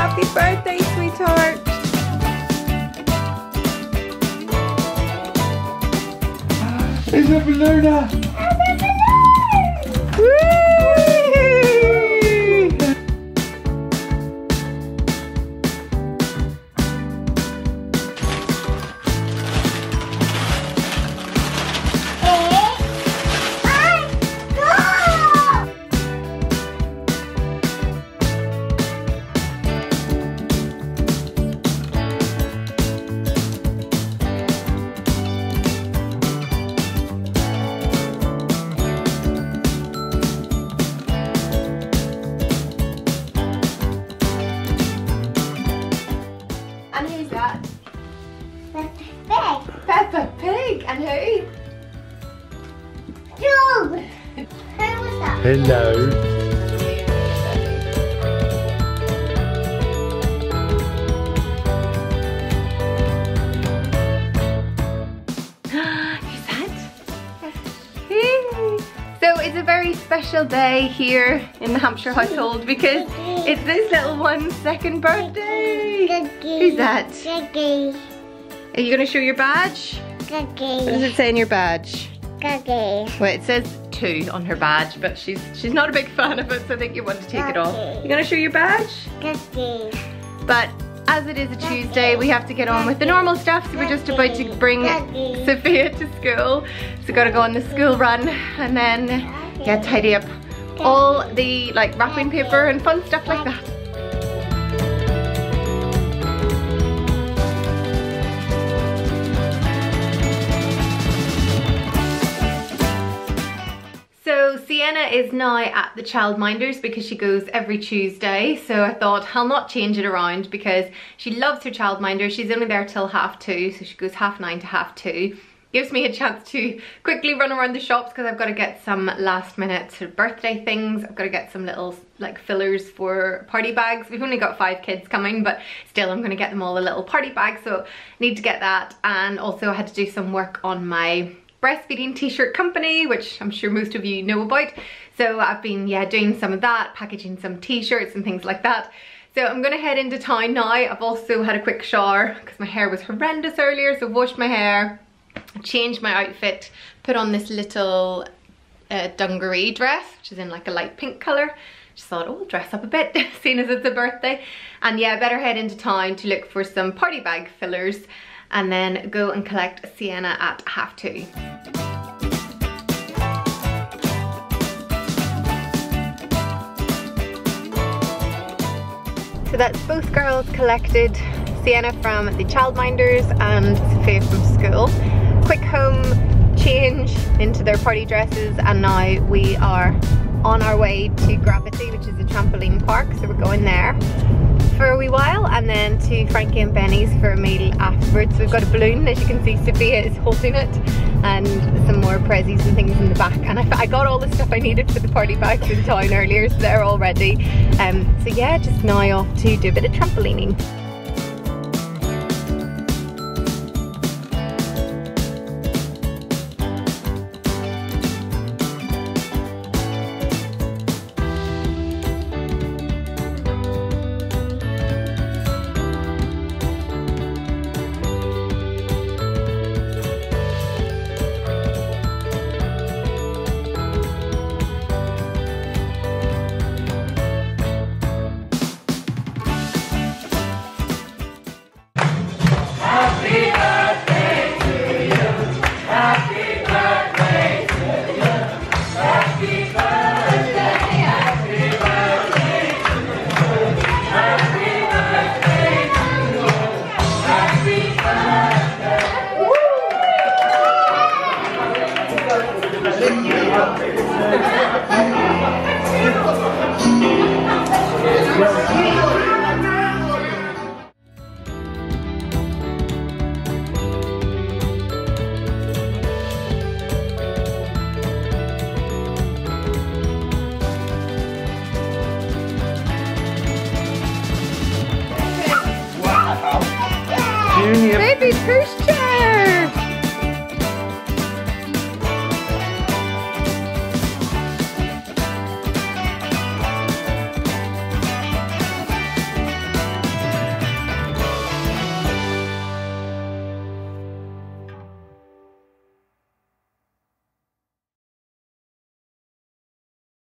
Happy birthday, sweetheart. It's a balloona! Peppa Pig. And who? Hello. Who's that? So it's a very special day here in the Hampshire household because it's this little one's second birthday. Who's that? Are you gonna show your badge? What does it say in your badge? Cookie. Well, it says two on her badge, but she's she's not a big fan of it, so I think you want to take it off. You gonna show your badge? Cookie. But as it is a Tuesday, we have to get on with the normal stuff, so we're just about to bring Sophia to school. So gotta go on the school run and then yeah, tidy up all the like wrapping paper and fun stuff like that. Sienna is now at the childminders because she goes every Tuesday. So I thought I'll not change it around because she loves her childminder. She's only there till half two, so she goes half nine to half two. Gives me a chance to quickly run around the shops because I've got to get some last minute sort of birthday things. I've got to get some little like fillers for party bags. We've only got five kids coming, but still I'm going to get them all a little party bag. So need to get that. And also I had to do some work on my breastfeeding t-shirt company which I'm sure most of you know about. So I've been yeah doing some of that packaging some t-shirts and things like that. So I'm gonna head into town now. I've also had a quick shower because my hair was horrendous earlier so I've washed my hair changed my outfit put on this little uh, dungaree dress which is in like a light pink color. Just thought oh dress up a bit seeing as it's a birthday. And yeah I better head into town to look for some party bag fillers and then go and collect Sienna at half two. So that's both girls collected, Sienna from the childminders and Sophia from school. Quick home change into their party dresses and now we are on our way to Gravity which is a trampoline park so we're going there for a wee while and then to Frankie and Benny's for a meal afterwards. We've got a balloon, as you can see Sophia is holding it and some more prezzies and things in the back and I, I got all the stuff I needed for the party bags in town earlier so they're all ready. Um, so yeah, just now off to do a bit of trampolining. Baby, push